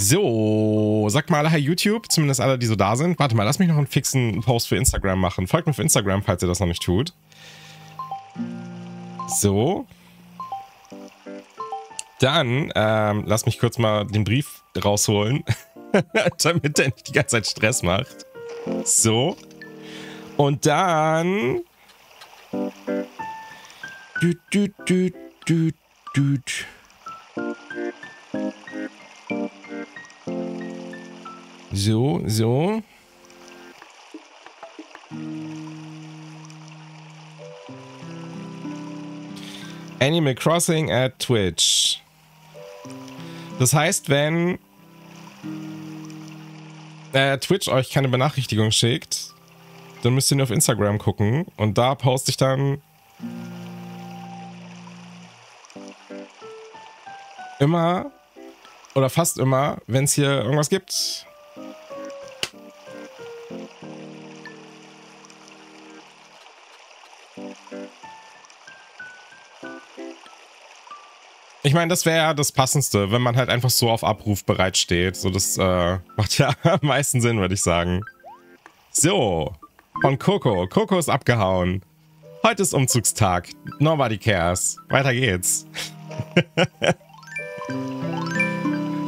So, sagt mal alle Hi YouTube, zumindest alle, die so da sind. Warte mal, lass mich noch einen fixen Post für Instagram machen. Folgt mir auf Instagram, falls ihr das noch nicht tut. So. Dann, ähm, lass mich kurz mal den Brief rausholen, damit er nicht die ganze Zeit Stress macht. So. Und dann... Düt, düt, düt, düt, düt. So, so. Animal Crossing at Twitch. Das heißt, wenn äh, Twitch euch keine Benachrichtigung schickt, dann müsst ihr nur auf Instagram gucken und da poste ich dann immer oder fast immer, wenn es hier irgendwas gibt. Ich meine, das wäre ja das Passendste, wenn man halt einfach so auf Abruf bereitsteht. So, das äh, macht ja am meisten Sinn, würde ich sagen. So, von Coco. Coco ist abgehauen. Heute ist Umzugstag. Nobody cares. Weiter geht's.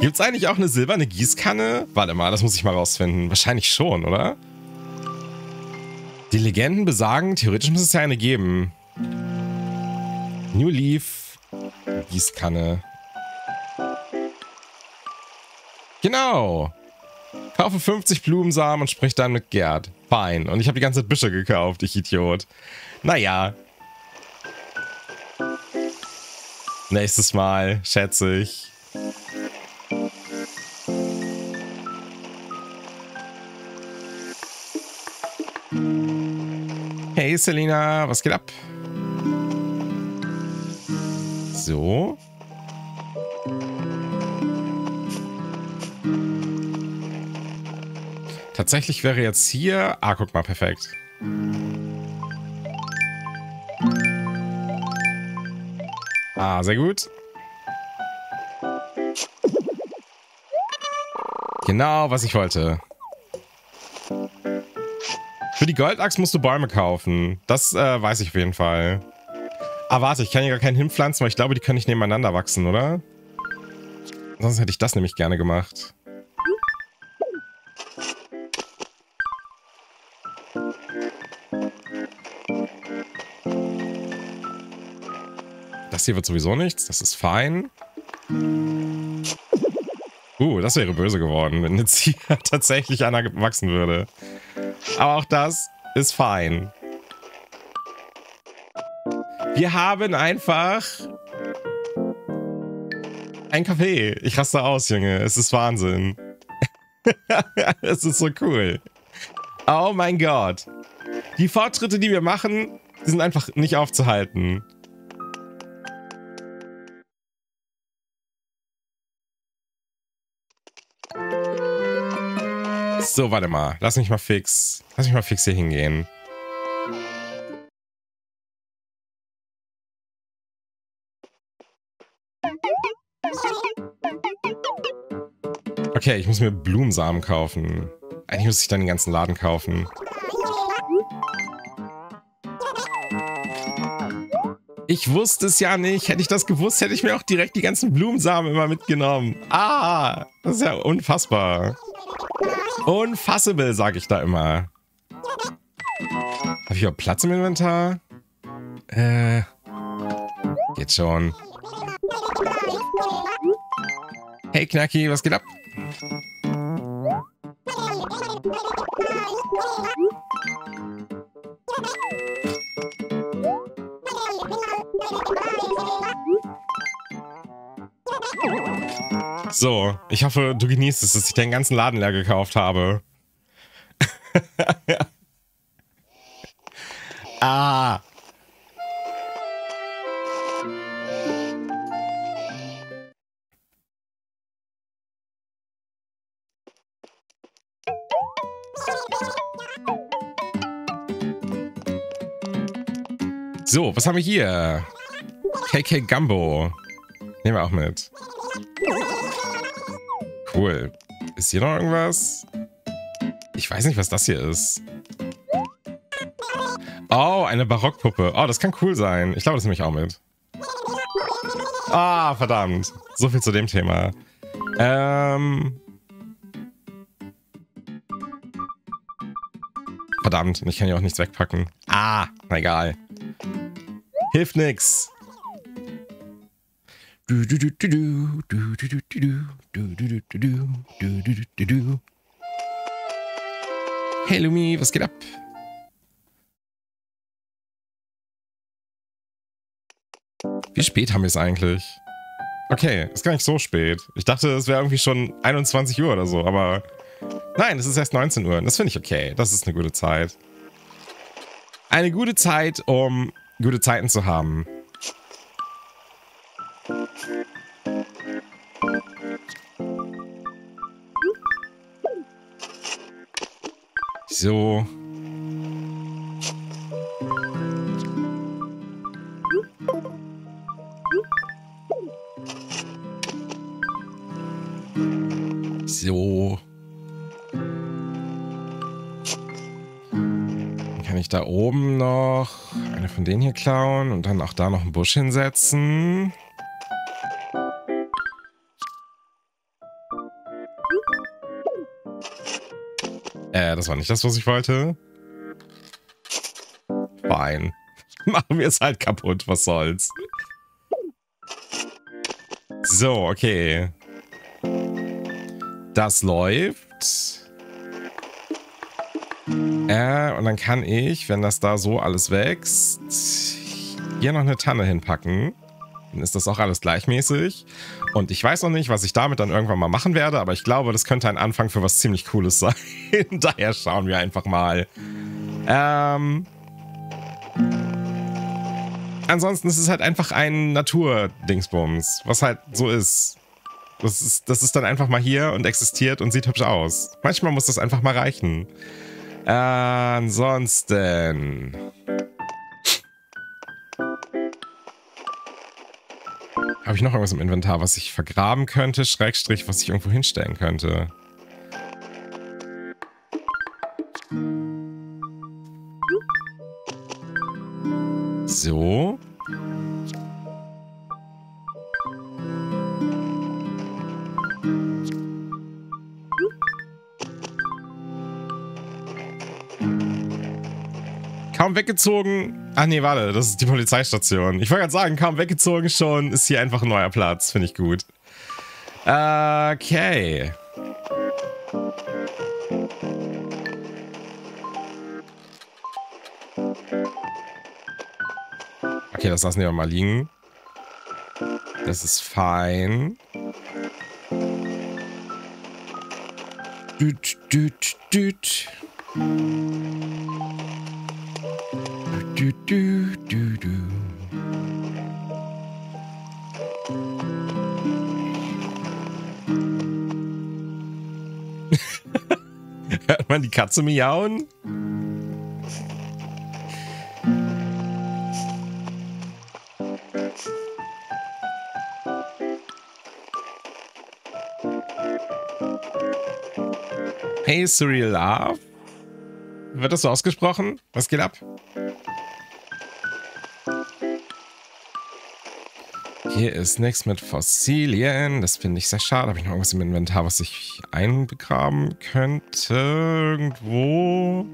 Gibt's eigentlich auch eine silberne Gießkanne? Warte mal, das muss ich mal rausfinden. Wahrscheinlich schon, oder? Die Legenden besagen, theoretisch muss es ja eine geben. New Leaf Gießkanne. Genau. Kaufe 50 Blumensamen und sprich dann mit Gerd. Fein. Und ich habe die ganze Büsche gekauft, ich Idiot. Naja. Nächstes Mal, schätze ich. Hey Selina, was geht ab? So. Tatsächlich wäre jetzt hier... Ah, guck mal, perfekt. Ah, sehr gut. Genau, was ich wollte. Für die Goldachs musst du Bäume kaufen. Das äh, weiß ich auf jeden Fall. Ah, warte, ich kann hier gar keinen hinpflanzen, weil ich glaube, die können nicht nebeneinander wachsen, oder? Sonst hätte ich das nämlich gerne gemacht. Das hier wird sowieso nichts, das ist fein. Uh, das wäre böse geworden, wenn jetzt hier tatsächlich einer wachsen würde. Aber auch das ist fein. Wir haben einfach ein Kaffee. Ich raste aus, Junge. Es ist Wahnsinn. es ist so cool. Oh mein Gott. Die Fortschritte, die wir machen, die sind einfach nicht aufzuhalten. So, warte mal. Lass mich mal fix. Lass mich mal fix hier hingehen. Okay, ich muss mir Blumensamen kaufen. Eigentlich muss ich dann den ganzen Laden kaufen. Ich wusste es ja nicht. Hätte ich das gewusst, hätte ich mir auch direkt die ganzen Blumensamen immer mitgenommen. Ah, das ist ja unfassbar. Unfassable, sag ich da immer. Habe ich überhaupt Platz im Inventar? Äh, geht schon. Hey Knacki, was geht ab? So, ich hoffe, du genießt es, dass ich den ganzen Laden leer gekauft habe. ah. So, was haben wir hier? KK Gumbo. Nehmen wir auch mit. Cool. Ist hier noch irgendwas? Ich weiß nicht, was das hier ist. Oh, eine Barockpuppe. Oh, das kann cool sein. Ich glaube, das nehme ich auch mit. Ah, verdammt. So viel zu dem Thema. Ähm. Verdammt, ich kann ja auch nichts wegpacken. Ah, na egal. Hilft nix. Hey Lumi, was geht ab? Wie spät haben wir es eigentlich? Okay, ist gar nicht so spät. Ich dachte, es wäre irgendwie schon 21 Uhr oder so, aber nein, es ist erst 19 Uhr. Das finde ich okay. Das ist eine gute Zeit. Eine gute Zeit, um gute Zeiten zu haben. So. Da oben noch eine von denen hier klauen und dann auch da noch einen Busch hinsetzen. Äh, das war nicht das, was ich wollte. Fein. Machen wir es halt kaputt, was soll's. So, okay. Das läuft. Äh, und dann kann ich, wenn das da so alles wächst, hier noch eine Tanne hinpacken. Dann ist das auch alles gleichmäßig. Und ich weiß noch nicht, was ich damit dann irgendwann mal machen werde, aber ich glaube, das könnte ein Anfang für was ziemlich Cooles sein. Daher schauen wir einfach mal. Ähm. Ansonsten ist es halt einfach ein Natur-Dingsbums, was halt so ist. Das, ist. das ist dann einfach mal hier und existiert und sieht hübsch aus. Manchmal muss das einfach mal reichen. Ansonsten. Habe ich noch irgendwas im Inventar, was ich vergraben könnte? Schrägstrich, was ich irgendwo hinstellen könnte. So. Kaum weggezogen. Ach nee, warte, das ist die Polizeistation. Ich wollte gerade sagen, kaum weggezogen schon, ist hier einfach ein neuer Platz. Finde ich gut. Okay. Okay, das lassen wir mal liegen. Das ist fein. Düt, düt, düt. Du, du, du. Hört man die Katze miauen? Hey, Surreal Love? Wird das so ausgesprochen? Was geht ab? Hier ist nichts mit Fossilien. Das finde ich sehr schade. Habe ich noch irgendwas im Inventar, was ich einbegraben könnte? Irgendwo?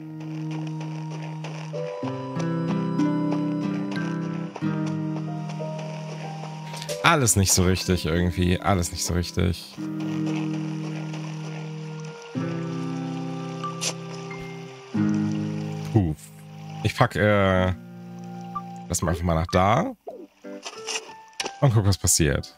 Alles nicht so richtig irgendwie. Alles nicht so richtig. Puh. Ich packe äh, das mal einfach mal nach da. Und guck, was passiert.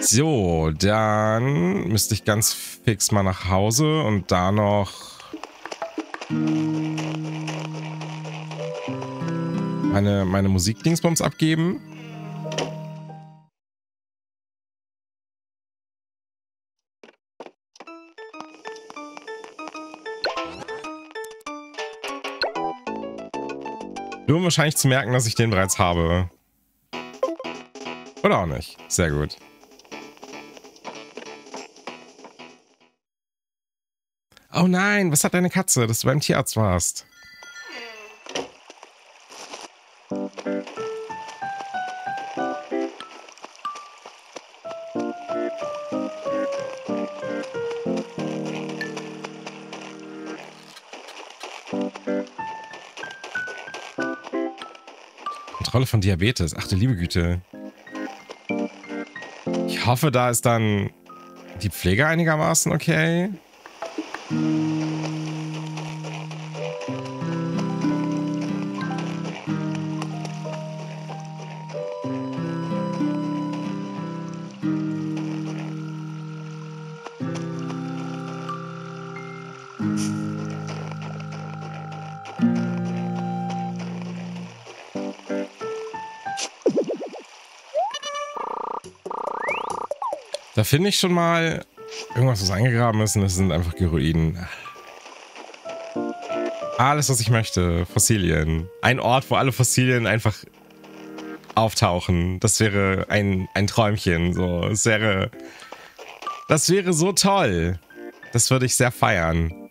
So, dann müsste ich ganz fix mal nach Hause und da noch meine, meine Musikdingsbums abgeben. Nur um wahrscheinlich zu merken, dass ich den bereits habe. Oder auch nicht. Sehr gut. Oh nein, was hat deine Katze, dass du beim Tierarzt warst? Kontrolle von Diabetes. Ach du liebe Güte. Ich hoffe, da ist dann die Pflege einigermaßen okay. Da finde ich schon mal irgendwas, was eingegraben ist und das sind einfach Geroiden. Alles, was ich möchte. Fossilien. Ein Ort, wo alle Fossilien einfach auftauchen. Das wäre ein, ein Träumchen. So, es wäre. Das wäre so toll. Das würde ich sehr feiern.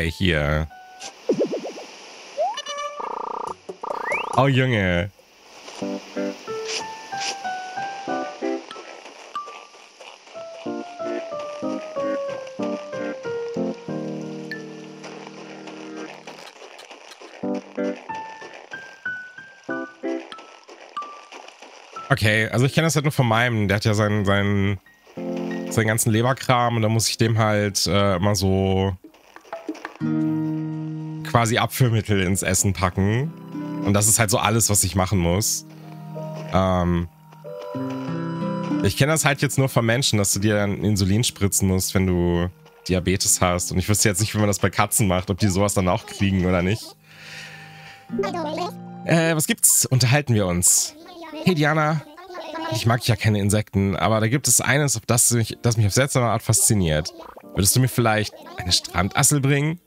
Okay, hier. Oh, Junge. Okay, also ich kenne das halt nur von meinem. Der hat ja seinen, seinen seinen ganzen Leberkram und dann muss ich dem halt äh, immer so quasi Abführmittel ins Essen packen. Und das ist halt so alles, was ich machen muss. Ähm ich kenne das halt jetzt nur von Menschen, dass du dir dann Insulin spritzen musst, wenn du Diabetes hast. Und ich wüsste jetzt nicht, wie man das bei Katzen macht, ob die sowas dann auch kriegen oder nicht. Äh, was gibt's? Unterhalten wir uns. Hey Diana, ich mag ja keine Insekten, aber da gibt es eines, das mich, das mich auf seltsame Art fasziniert. Würdest du mir vielleicht eine Strandassel bringen?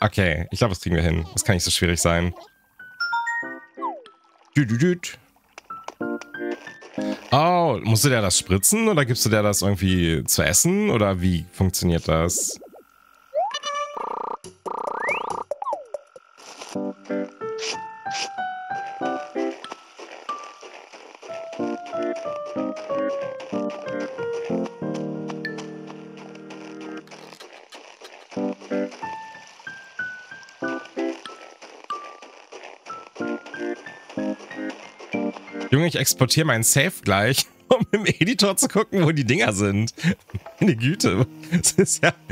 Okay, ich glaube, das kriegen wir hin. Das kann nicht so schwierig sein. Düdüdüd. Oh, musst du der das spritzen oder gibst du der das irgendwie zu essen? Oder wie funktioniert das? Junge, ich exportiere meinen Safe gleich, um im Editor zu gucken, wo die Dinger sind. Meine Güte. Das ist ja...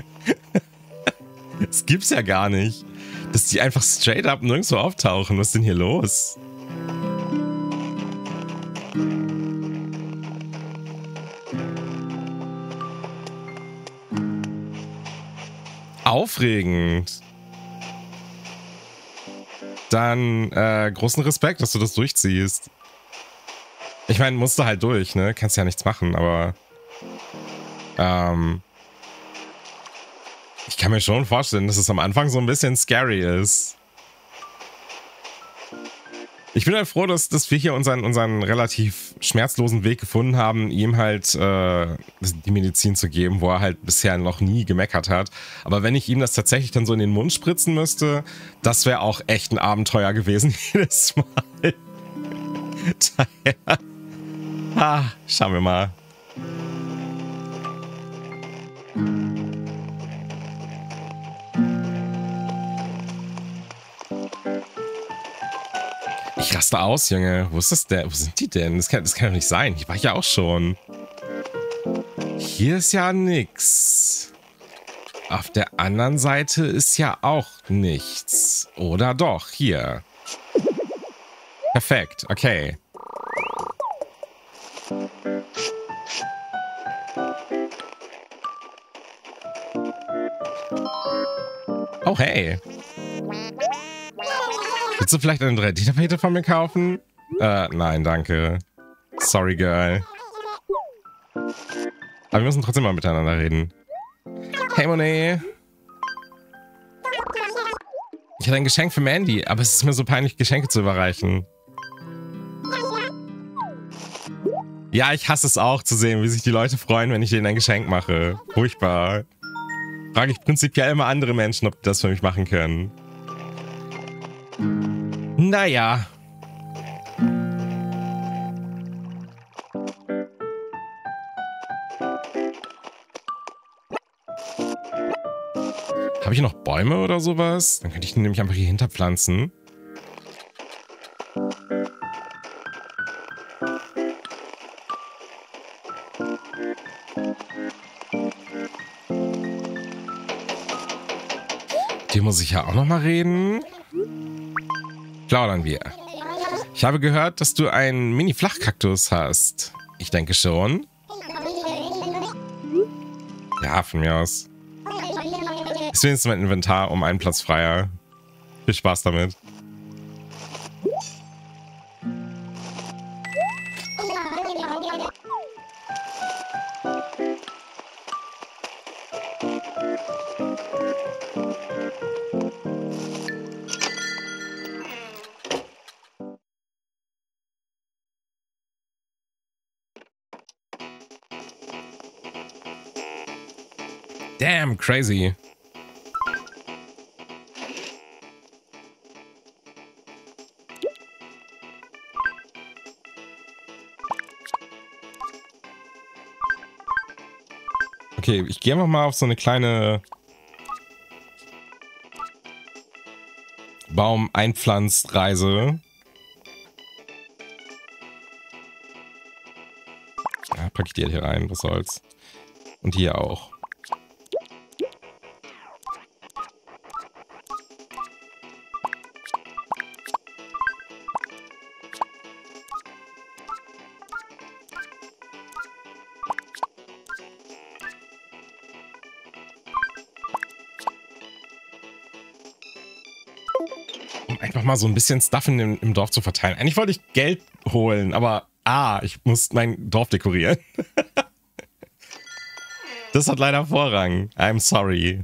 Das gibt's ja gar nicht. Dass die einfach straight up nirgendwo auftauchen. Was ist denn hier los? Aufregend. Dann äh, großen Respekt, dass du das durchziehst. Ich meine, musst du halt durch, ne? Kannst ja nichts machen, aber ähm, ich kann mir schon vorstellen, dass es am Anfang so ein bisschen scary ist. Ich bin halt froh, dass, dass wir hier unseren, unseren relativ schmerzlosen Weg gefunden haben, ihm halt äh, die Medizin zu geben, wo er halt bisher noch nie gemeckert hat. Aber wenn ich ihm das tatsächlich dann so in den Mund spritzen müsste, das wäre auch echt ein Abenteuer gewesen jedes Mal. Daher. Ah, schauen wir mal. Ich raste aus, Junge. Wo ist das denn? Wo sind die denn? Das kann, das kann doch nicht sein. Hier war ich ja auch schon. Hier ist ja nix. Auf der anderen Seite ist ja auch nichts. Oder doch? Hier. Perfekt. Okay. Oh, hey. Willst du vielleicht eine 3D-Tapete von mir kaufen? Äh, nein, danke. Sorry, Girl. Aber wir müssen trotzdem mal miteinander reden. Hey, Monet. Ich hatte ein Geschenk für Mandy, aber es ist mir so peinlich, Geschenke zu überreichen. Ja, ich hasse es auch zu sehen, wie sich die Leute freuen, wenn ich ihnen ein Geschenk mache. Furchtbar. Frage ich prinzipiell immer andere Menschen, ob die das für mich machen können. Naja. Habe ich noch Bäume oder sowas? Dann könnte ich die nämlich einfach hier hinterpflanzen. Muss ich ja auch noch mal reden. Plaudern wir. Ich habe gehört, dass du einen Mini-Flachkaktus hast. Ich denke schon. Ja, von mir aus. Ist wenigstens mein Inventar um einen Platz freier. Viel Spaß damit. Crazy. Okay, ich gehe einfach mal auf so eine kleine Baum-Einpflanzreise. Ja, packe ich die hier rein, was soll's. Und hier auch. Einfach mal so ein bisschen Stuff in dem, im Dorf zu verteilen. Eigentlich wollte ich Geld holen, aber ah, ich muss mein Dorf dekorieren. das hat leider Vorrang. I'm sorry.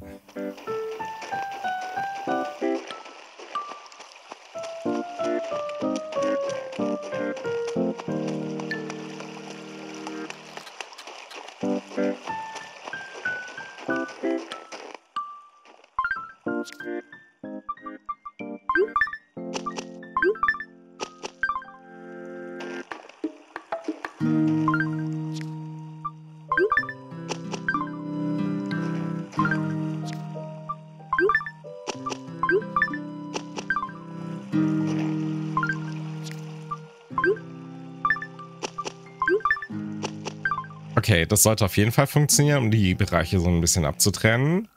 Das sollte auf jeden Fall funktionieren, um die Bereiche so ein bisschen abzutrennen.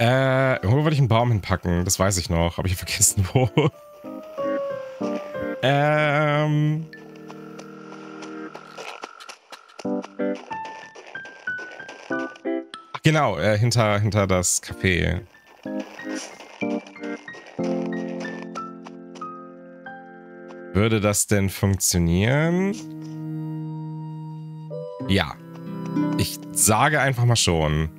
Äh, irgendwo wollte ich einen Baum hinpacken, das weiß ich noch, aber ich habe vergessen, wo. ähm... Ach, genau, äh, hinter, hinter das Café. Würde das denn funktionieren? Ja. Ich sage einfach mal schon.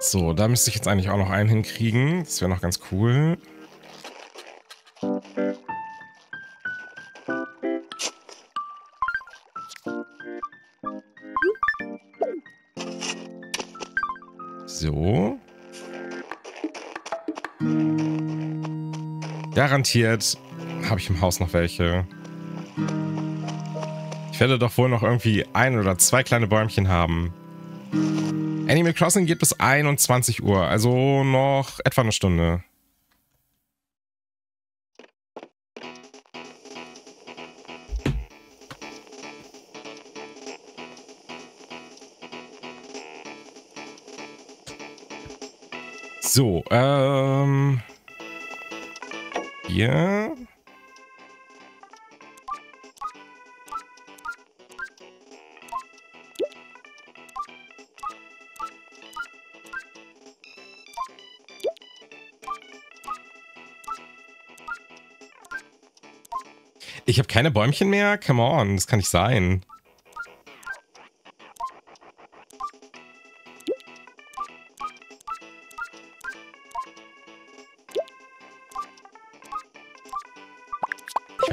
So, da müsste ich jetzt eigentlich auch noch einen hinkriegen. Das wäre noch ganz cool. garantiert habe ich im Haus noch welche. Ich werde doch wohl noch irgendwie ein oder zwei kleine Bäumchen haben. Animal Crossing geht bis 21 Uhr, also noch etwa eine Stunde. So, ähm... Hier... Ich habe keine Bäumchen mehr? Come on, das kann nicht sein.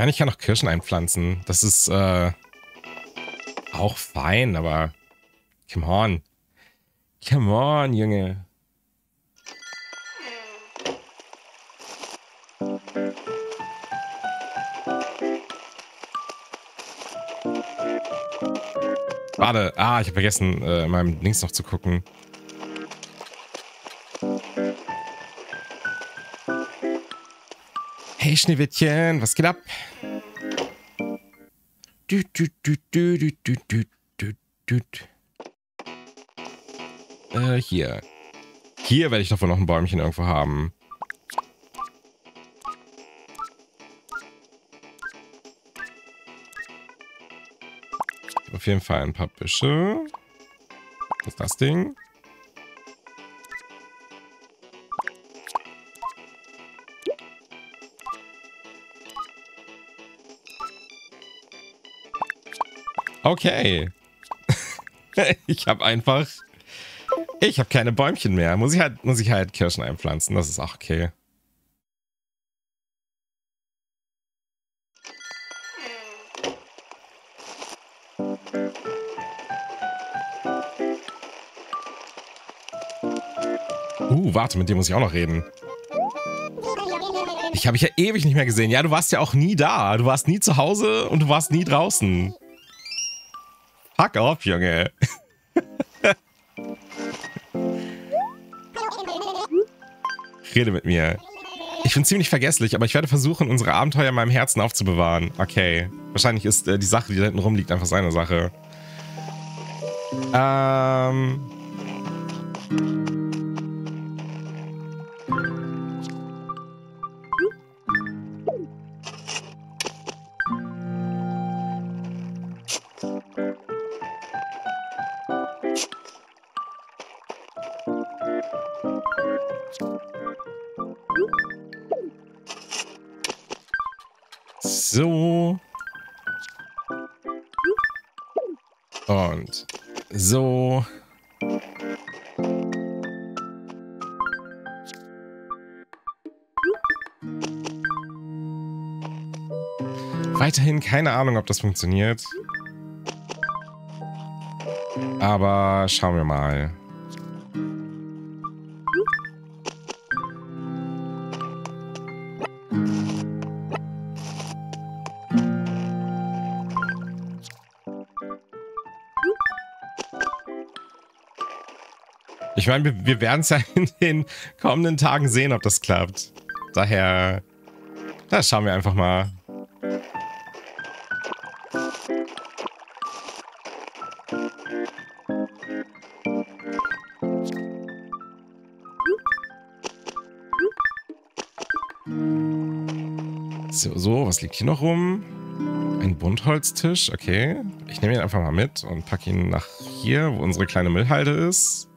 Meine, ich kann noch Kirschen einpflanzen. Das ist äh, auch fein, aber come on. Come on, Junge. Warte, ah, ich habe vergessen, äh, in meinem Links noch zu gucken. Hey Schneewittchen, was geht ab? Düt. Äh, hier. Hier werde ich davon noch ein Bäumchen irgendwo haben. Auf jeden Fall ein paar Büsche. Das ist das Ding. Okay. ich habe einfach... Ich habe keine Bäumchen mehr. Muss ich halt, muss ich halt Kirschen einpflanzen. Das ist auch okay. warte, mit dir muss ich auch noch reden. Ich habe dich ja ewig nicht mehr gesehen. Ja, du warst ja auch nie da. Du warst nie zu Hause und du warst nie draußen. Fuck off, Junge. Rede mit mir. Ich bin ziemlich vergesslich, aber ich werde versuchen, unsere Abenteuer in meinem Herzen aufzubewahren. Okay. Wahrscheinlich ist äh, die Sache, die da hinten rumliegt, einfach seine Sache. Ähm... So. Und so. Weiterhin keine Ahnung, ob das funktioniert. Aber schauen wir mal. Ich meine, wir, wir werden es ja in den kommenden Tagen sehen, ob das klappt. Daher, da schauen wir einfach mal. So, so, was liegt hier noch rum? Ein Buntholztisch, okay. Ich nehme ihn einfach mal mit und packe ihn nach hier, wo unsere kleine Müllhalde ist.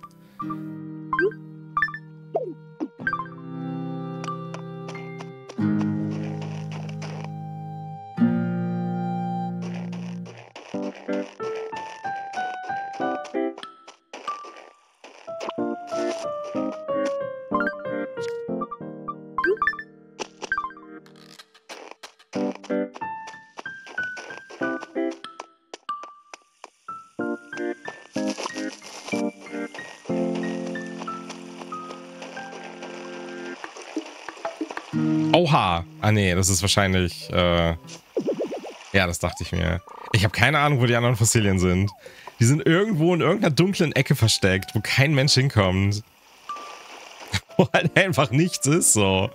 Oha. Ah nee, das ist wahrscheinlich... Äh ja, das dachte ich mir. Ich habe keine Ahnung, wo die anderen Fossilien sind. Die sind irgendwo in irgendeiner dunklen Ecke versteckt, wo kein Mensch hinkommt. wo halt einfach nichts ist, so.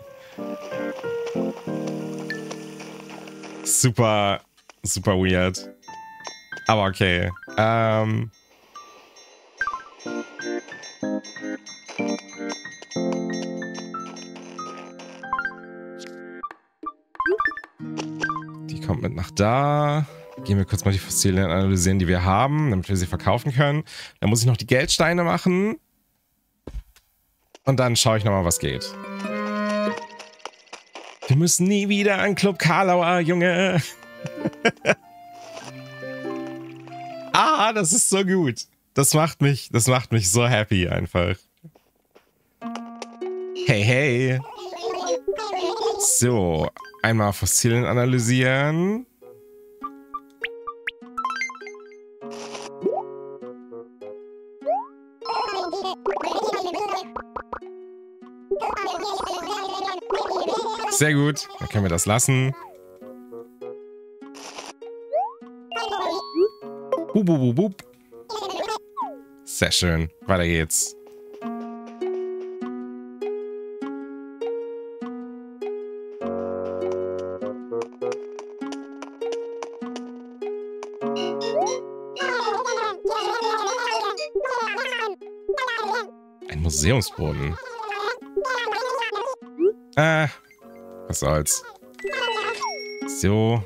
Super, super weird. Aber okay. Ähm... kommt mit nach da. Gehen wir kurz mal die Fossilien analysieren, die wir haben, damit wir sie verkaufen können. Dann muss ich noch die Geldsteine machen. Und dann schaue ich nochmal, was geht. Wir müssen nie wieder an Club Karlauer, Junge. ah, das ist so gut. Das macht mich, das macht mich so happy einfach. Hey, hey. So, einmal Fossilien analysieren. Sehr gut, dann können wir das lassen. Bub, bub, bub. Sehr schön, weiter geht's. Museumsboden. Äh, was soll's. So.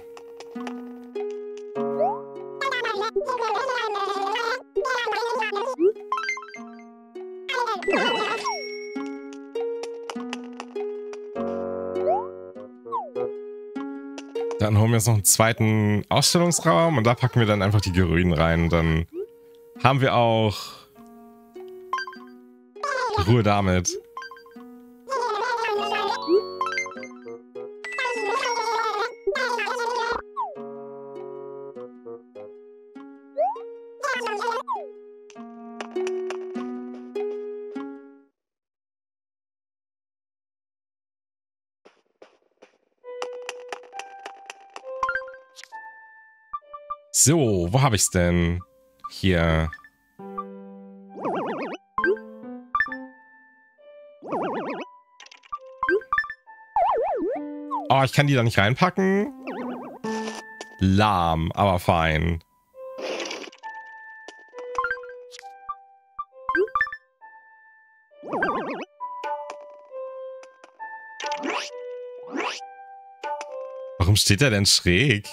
Dann holen wir uns noch einen zweiten Ausstellungsraum und da packen wir dann einfach die Gerüden rein. Dann haben wir auch Ruhe damit. So, wo habe ich es denn? Hier. Oh, ich kann die da nicht reinpacken. Lahm, aber fein. Warum steht er denn schräg?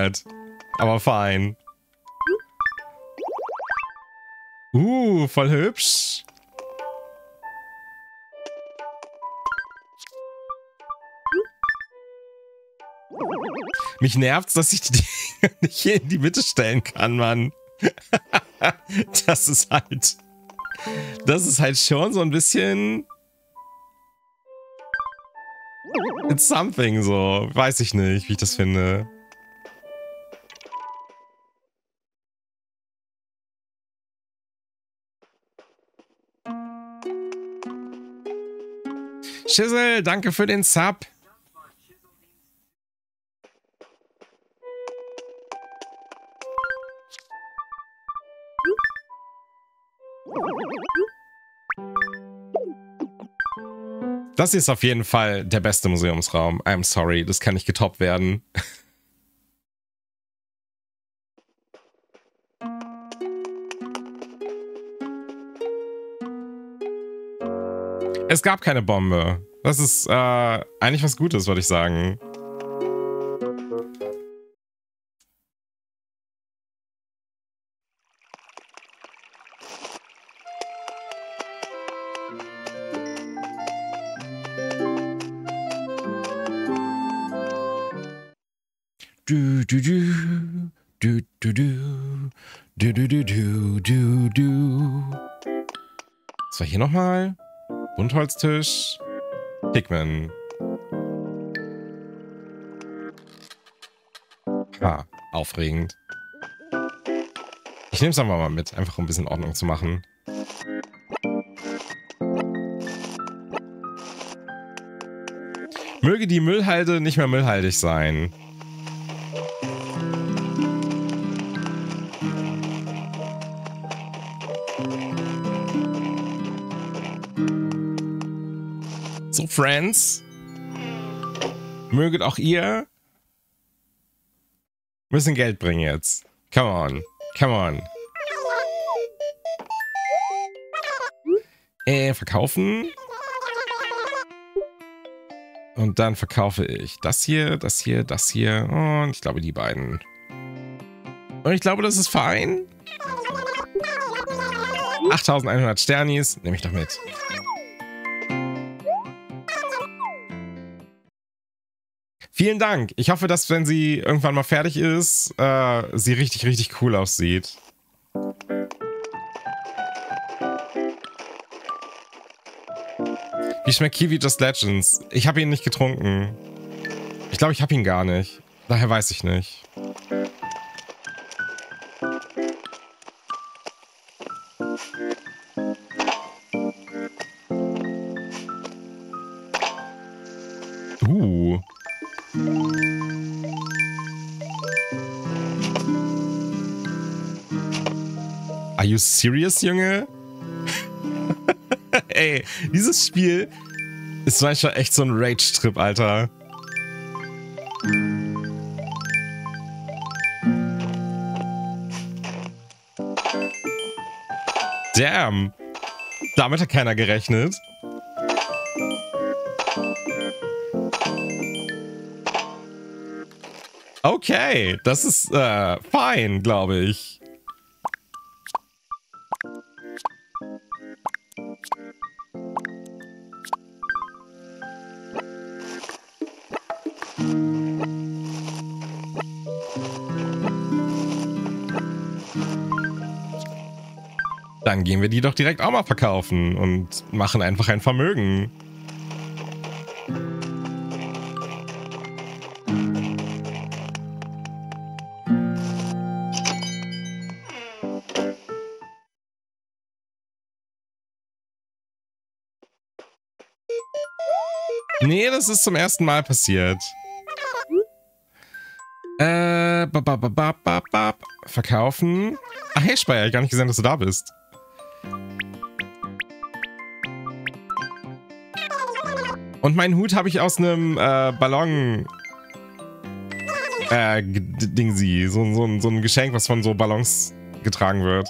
Weird. Aber fein. Uh, voll hübsch. Mich nervt's, dass ich die Dinger nicht hier in die Mitte stellen kann, Mann. das ist halt... Das ist halt schon so ein bisschen... It's something so. Weiß ich nicht, wie ich das finde. Schissel, danke für den Sub. Das ist auf jeden Fall der beste Museumsraum. I'm sorry, das kann nicht getoppt werden. Es gab keine Bombe. Das ist äh, eigentlich was Gutes, würde ich sagen. Du, du, du, du, du, du, du, du, du, du, du. Was war hier nochmal? Buntholztisch. Pikmin. Ha, aufregend. Ich nehme es einfach mal mit, einfach um ein bisschen Ordnung zu machen. Möge die Müllhalde nicht mehr müllhaltig sein. Friends. Möget auch ihr bisschen Geld bringen jetzt. Come on. Come on. Äh, verkaufen. Und dann verkaufe ich das hier, das hier, das hier und ich glaube die beiden. Und ich glaube, das ist fein. 8100 Sternis, nehme ich doch mit. Vielen Dank. Ich hoffe, dass wenn sie irgendwann mal fertig ist, äh, sie richtig, richtig cool aussieht. Wie schmeckt Kiwi Just Legends? Ich habe ihn nicht getrunken. Ich glaube, ich habe ihn gar nicht. Daher weiß ich nicht. You serious, Junge? Ey, dieses Spiel ist manchmal echt so ein Rage-Trip, Alter. Damn. Damit hat keiner gerechnet. Okay, das ist äh, fein, glaube ich. Dann gehen wir die doch direkt auch mal verkaufen und machen einfach ein Vermögen. Nee, das ist zum ersten Mal passiert. Äh, bap, bap, bap, bap, verkaufen. Ach, hey, Speyer, ich gar nicht gesehen, dass du da bist. Und meinen Hut habe ich aus einem äh, Ballon äh, Ding sie. So, so, so ein Geschenk, was von so Ballons getragen wird.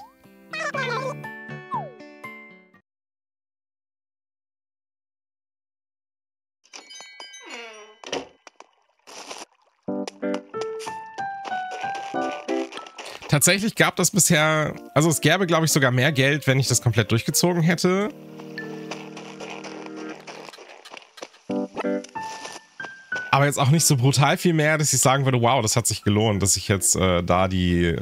Tatsächlich gab das bisher, also es gäbe, glaube ich, sogar mehr Geld, wenn ich das komplett durchgezogen hätte. Aber jetzt auch nicht so brutal viel mehr, dass ich sagen würde, wow, das hat sich gelohnt, dass ich jetzt äh, da die,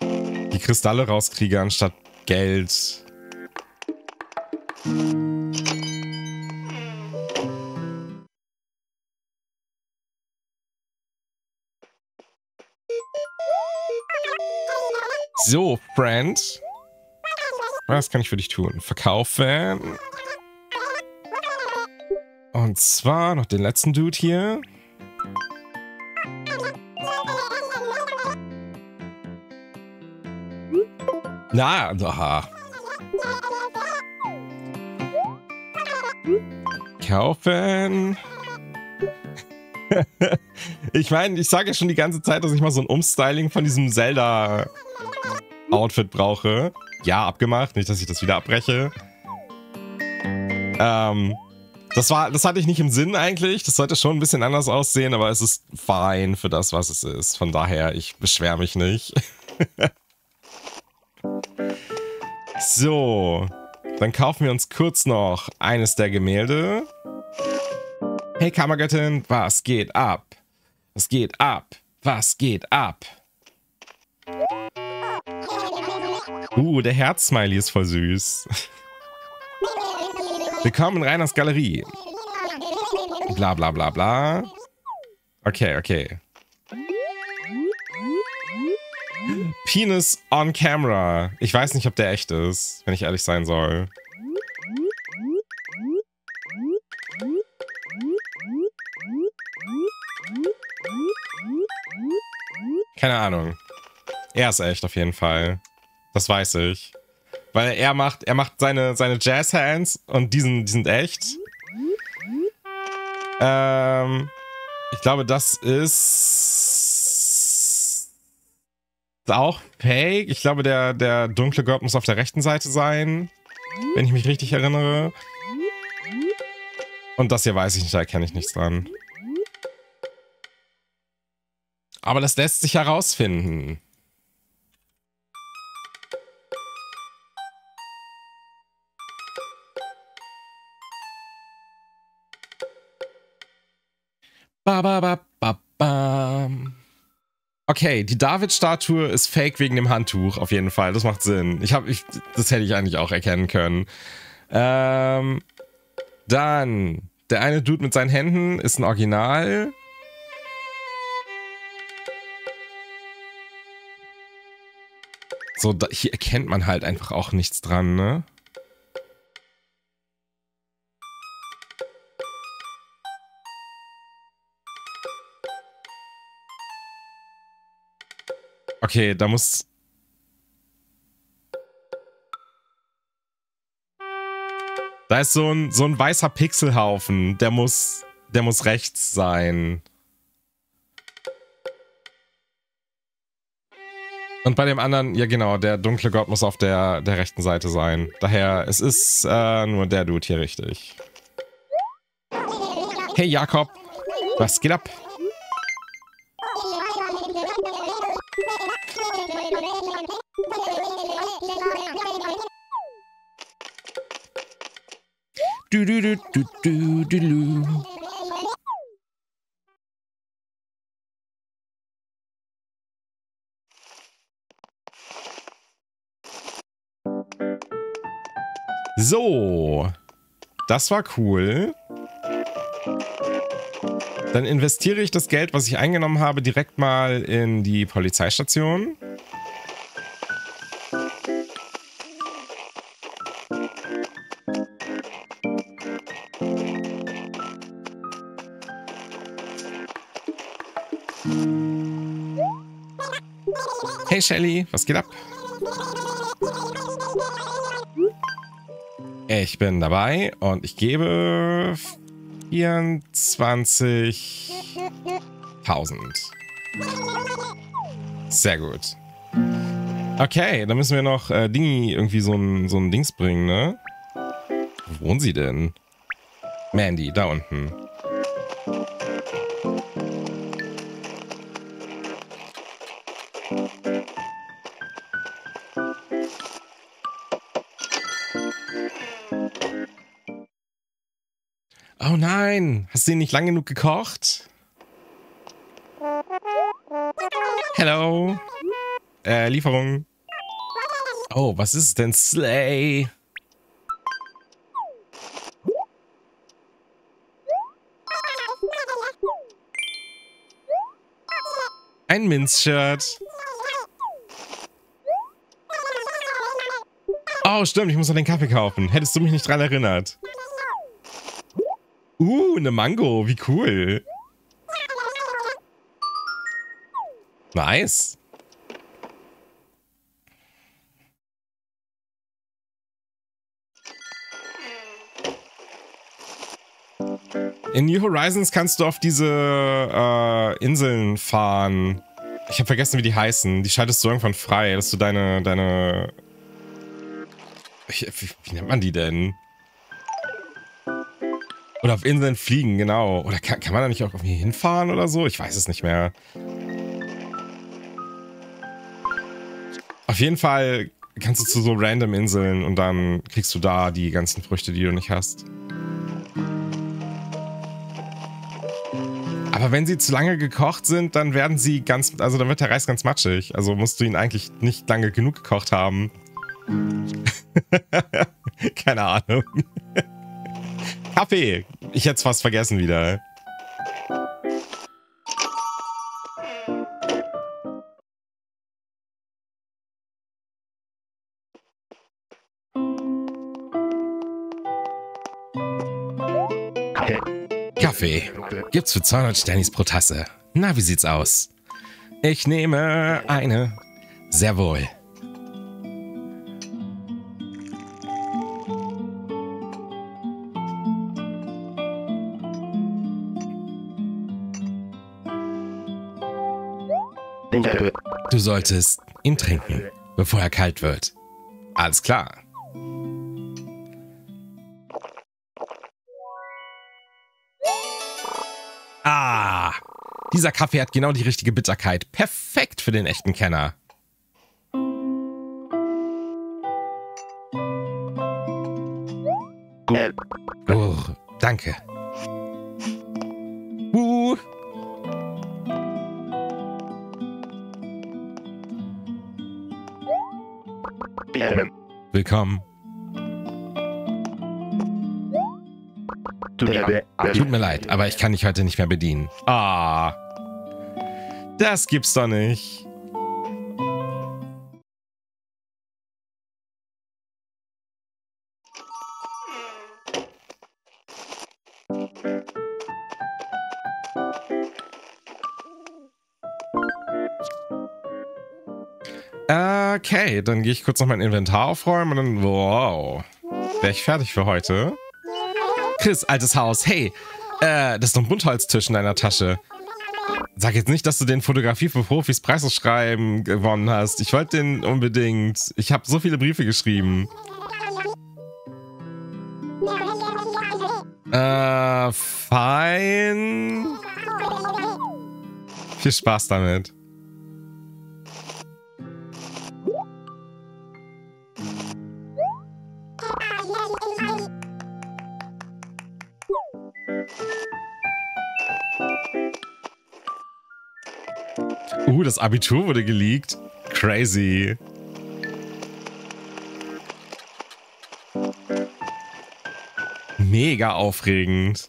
die Kristalle rauskriege anstatt Geld. So, Friend. Was kann ich für dich tun? Verkaufen. Und zwar noch den letzten Dude hier. Na, aha. Kaufen. ich meine, ich sage ja schon die ganze Zeit, dass ich mal so ein Umstyling von diesem Zelda-Outfit brauche. Ja, abgemacht. Nicht, dass ich das wieder abbreche. Ähm, das, war, das hatte ich nicht im Sinn eigentlich. Das sollte schon ein bisschen anders aussehen, aber es ist fein für das, was es ist. Von daher, ich beschwere mich nicht. so, dann kaufen wir uns kurz noch eines der Gemälde. Hey Kammergöttin, was geht ab? Was geht ab? Was geht ab? Uh, der Herz-Smiley ist voll süß. Willkommen in Reiners Galerie. Bla bla bla bla. Okay, okay. Penis on camera. Ich weiß nicht, ob der echt ist, wenn ich ehrlich sein soll. Keine Ahnung. Er ist echt auf jeden Fall. Das weiß ich. Weil er macht, er macht seine, seine Jazz-Hands und die sind, die sind echt. Ähm, ich glaube, das ist auch fake. Ich glaube, der, der dunkle Gott muss auf der rechten Seite sein. Wenn ich mich richtig erinnere. Und das hier weiß ich nicht, da erkenne ich nichts dran. Aber das lässt sich herausfinden. Ba, ba, ba, ba, ba. Okay, die David-Statue ist fake wegen dem Handtuch, auf jeden Fall. Das macht Sinn. Ich habe, ich, das hätte ich eigentlich auch erkennen können. Ähm, dann, der eine Dude mit seinen Händen ist ein Original. So, da, hier erkennt man halt einfach auch nichts dran, ne? Okay, da muss... Da ist so ein, so ein weißer Pixelhaufen. Der muss, der muss rechts sein. Und bei dem anderen, ja genau, der dunkle Gott muss auf der, der rechten Seite sein. Daher, es ist äh, nur der Dude hier richtig. Hey Jakob, was geht ab? Du, du, du, du, du, du, du. So. Das war cool. Dann investiere ich das Geld, was ich eingenommen habe, direkt mal in die Polizeistation. Shelly, was geht ab? Ich bin dabei und ich gebe 24.000. Sehr gut. Okay, dann müssen wir noch äh, Dingi irgendwie so ein, so ein Dings bringen, ne? Wo wohnen sie denn? Mandy, da unten. Oh nein, hast du ihn nicht lang genug gekocht? Hello. Äh, Lieferung. Oh, was ist denn Slay? Ein Minz-Shirt. Oh, stimmt, ich muss noch den Kaffee kaufen. Hättest du mich nicht dran erinnert. Uh, eine Mango. Wie cool. Nice. In New Horizons kannst du auf diese äh, Inseln fahren. Ich habe vergessen, wie die heißen. Die schaltest du irgendwann frei, dass du deine, deine... Ich, wie, wie nennt man die denn? Oder auf Inseln fliegen, genau. Oder kann, kann man da nicht auch irgendwie hinfahren oder so? Ich weiß es nicht mehr. Auf jeden Fall kannst du zu so random Inseln und dann kriegst du da die ganzen Früchte, die du nicht hast. Aber wenn sie zu lange gekocht sind, dann werden sie ganz, also dann wird der Reis ganz matschig. Also musst du ihn eigentlich nicht lange genug gekocht haben. Keine Ahnung. Kaffee. Ich hätte es fast vergessen wieder. Kaffee. Gibt's für 200 Sternis pro Tasse. Na, wie sieht's aus? Ich nehme eine. Sehr wohl. Du solltest ihn trinken, bevor er kalt wird. Alles klar. Ah, dieser Kaffee hat genau die richtige Bitterkeit. Perfekt für den echten Kenner. Oh, danke. Willkommen. Tut mir leid, aber ich kann dich heute nicht mehr bedienen. Ah. Das gibt's doch nicht. Okay, dann gehe ich kurz noch mein Inventar aufräumen und dann... Wow. Wäre ich fertig für heute? Chris, altes Haus. Hey, äh, das ist doch ein Buntholztisch in deiner Tasche. Sag jetzt nicht, dass du den Fotografie für Profis Preisausschreiben gewonnen hast. Ich wollte den unbedingt. Ich habe so viele Briefe geschrieben. Äh, fein. Viel Spaß damit. Uh, das Abitur wurde geleakt. Crazy. Mega aufregend.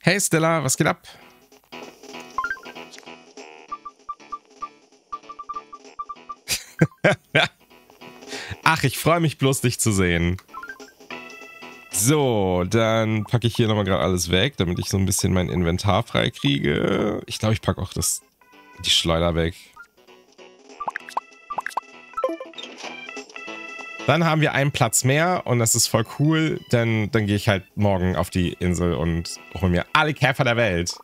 Hey Stella, was geht ab? Ach, ich freue mich bloß, dich zu sehen. So, dann packe ich hier nochmal gerade alles weg, damit ich so ein bisschen mein Inventar frei kriege. Ich glaube, ich packe auch das, die Schleuder weg. Dann haben wir einen Platz mehr und das ist voll cool, denn dann gehe ich halt morgen auf die Insel und hole mir alle Käfer der Welt.